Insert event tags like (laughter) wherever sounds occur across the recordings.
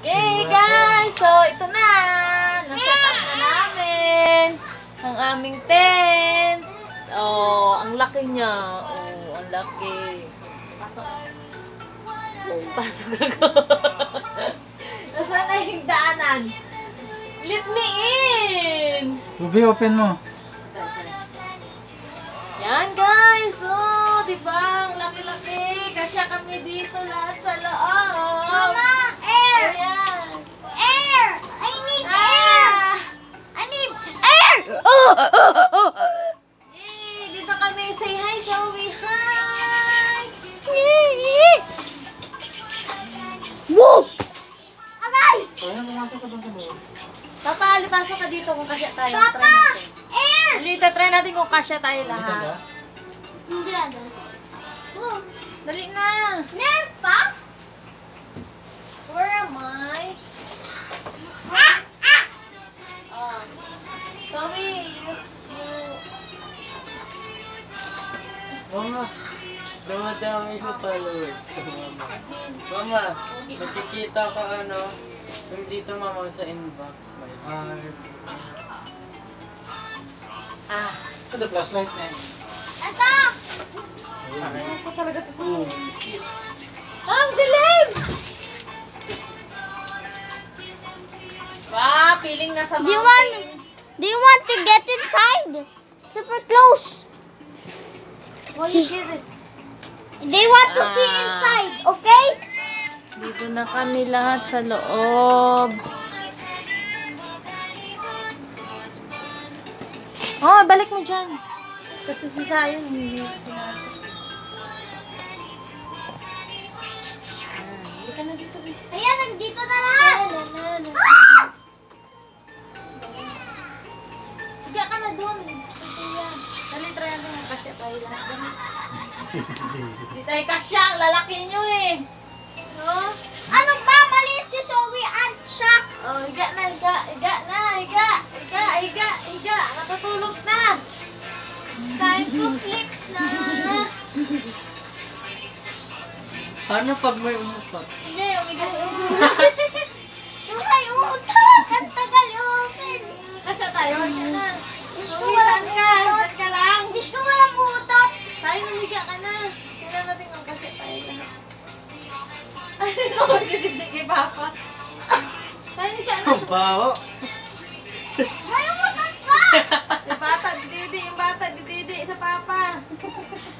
Okay guys, so ito na. Naset up na namin ang aming tent. Oh, ang laki niya. Oh, ang laki. Pasok. Oh, pasok ako. (laughs) Nasaan na yung daanan? Let me in! Ruby, open mo. Yan guys, oh, di ba? Ang laki-laki. Kasya kami dito lahat sa loob. Mama, Woo! Aray! Kaya pumasok ka doon sa loob. Papa, pasok ka dito kung kasya tayo. Papa! Air! Dito, try natin kung kasya tayo lahat. Hindi ano. Woo! Dali na. Ner Mama, dumadami yung followers ko, mama. Mama, nakikita ko ano, yung dito mama sa inbox, may heart. Ah. Ito, the flashlight na yun. Ito! Ano ko talaga ito sa Ah, ang dilim! Wow, feeling nasa Do you want, do you want to get inside? Super close. Why you get it? They want to see Ah. inside, okay? Dito na kami lahat sa loob. Oh, balik mo dyan. Kasi si Sayon hindi pinasok. Ka na dito. Ayan, nandito na lahat. Ah, na, na. Ah! Higa ka na dun. Dali, try natin ang kasya tayo lahat. Di tayo kasya. Ang lalaki nyo eh. No? Ano ba? Maliit si Zoe at siya. Oh, higa na, higa. Higa na, higa. Higa, higa, higa. Matutulog na. It's time to sleep na. Paano pag may umutot? Hindi, umiga si Yung (laughs) Ay, ito magdididig kay Papa. Sayo, higa na. Ang baho! Utot pa. Yung bata, dididi. Yung bata, dididi sa Papa.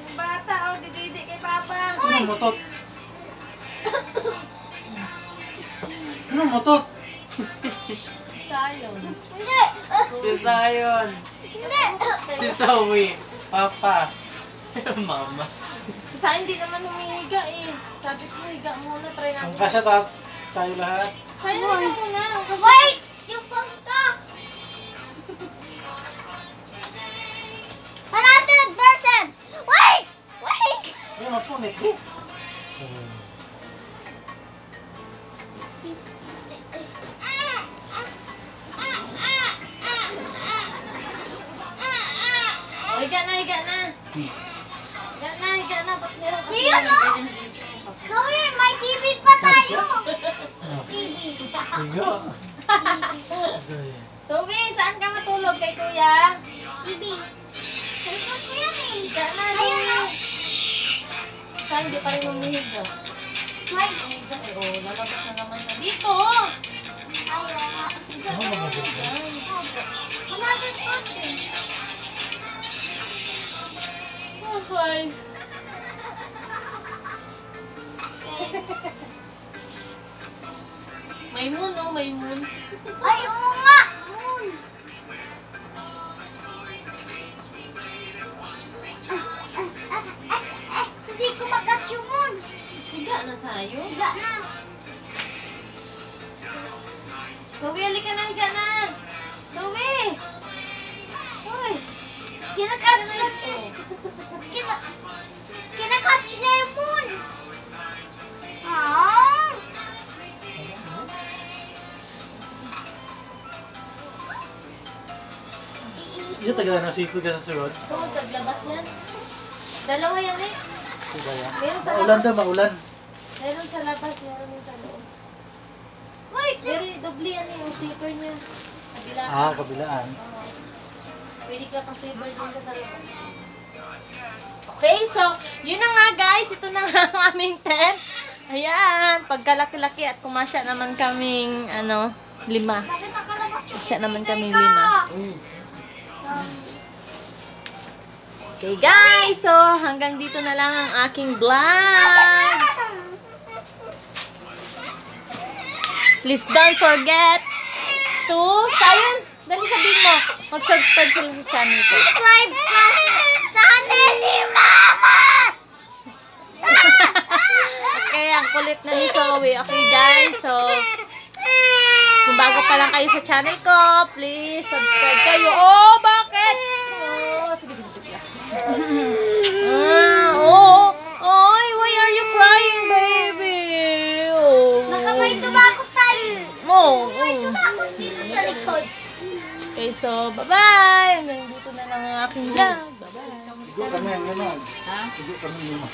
Yung bata, oh, dididi kay Papa. Sino motot? Sino motot? Sayo. Hindi. Si Zion! Hindi. Si Zoe! Papa! (laughs) Mama! Sa hindi naman humihiga eh. Sabi ko, higa muna, try natin. kasya ta tayo lahat. Sayo, higa muna. Wait. Yung pangka. 100%. Wait. Wait. Hindi, mapunit eh. Oh, higa na, higa na. Higa na. Ba't meron kasi ganyan si Zoe, may TV pa tayo. (laughs) TV. Higa. (laughs) So, Vin, saan ka matulog kay Kuya? TV. Cellphone ko yan eh. Na, Ayun. Sa hindi pa rin. Higa eh, oh, lalabas na naman siya. Dito! Ay, wala. Higa na muna dyan. 100%. Okay. May moon, oh, may moon. Ay, oo nga. Moon. Hindi ko makat yung moon. Higa na sa'yo. Higa na. Zoe, halika na, higa na. Zoe! Hoy! Kinakatch na. Kina, kinakatch na Ito tagal na sipil ka sa surod. So, taglabas yan. Dalawa yan eh. Diba yan? Meron sa Maulan labas. daw, maulan. Meron sa labas, meron din sa loob. Wait. Very doble yan yung zipper niya. Kabila. Ah, kabilaan. Pwede ka kasi bird din ka sa labas. Okay, so, yun na nga guys. Ito na nga ang aming tent. Ayan, pagkalaki-laki at kumasya naman kaming, ano, lima. Siya naman kaming lima. Okay guys, so hanggang dito na lang ang aking vlog. Please don't forget to, sayun, dali sabihin mo, mag-subscribe sila sa channel ko. Subscribe sa channel ni Mama! (laughs) Okay, ang kulit na ni Zoe. Okay guys, so kung bago pa lang kayo sa channel ko, please subscribe kayo. Oh, bakit? (laughs) ah, oh, Ay, why are you crying, baby? Oh. Baka may tubako tayo. Oh, oh. Dito sa likod. Okay, so, bye-bye. Hanggang dito na lang ang aking vlog. Bye-bye. Igo kami, ano? Ha? Igo kami lima.